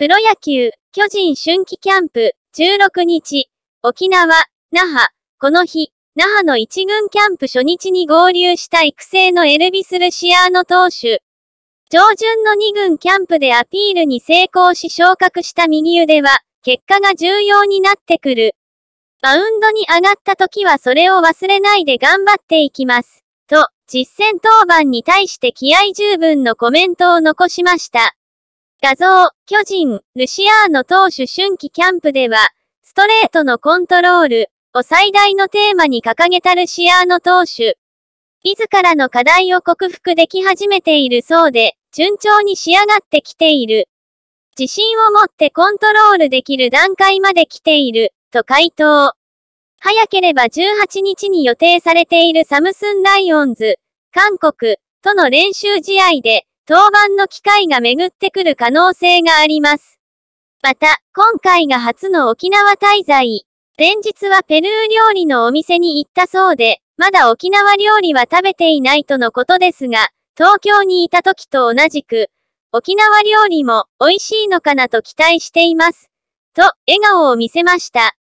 プロ野球、巨人春季キャンプ、16日、沖縄、那覇、この日、那覇の一軍キャンプ初日に合流した育成のエルビス・ルシアーノ投手。上旬の2軍キャンプでアピールに成功し昇格した右腕は、結果が重要になってくる。マウンドに上がった時はそれを忘れないで頑張っていきます。と、実戦登板に対して気合十分のコメントを残しました。画像、巨人、ルシアーノ投手春季キャンプでは、ストレートのコントロールを最大のテーマに掲げたルシアーノ投手。自らの課題を克服でき始めているそうで、順調に仕上がってきている。自信を持ってコントロールできる段階まで来ている、と回答。早ければ18日に予定されているサムスンライオンズ、韓国、との練習試合で、登板の機会が巡ってくる可能性があります。また、今回が初の沖縄滞在。前日はペルー料理のお店に行ったそうで、まだ沖縄料理は食べていないとのことですが、東京にいた時と同じく、沖縄料理も美味しいのかなと期待しています。と、笑顔を見せました。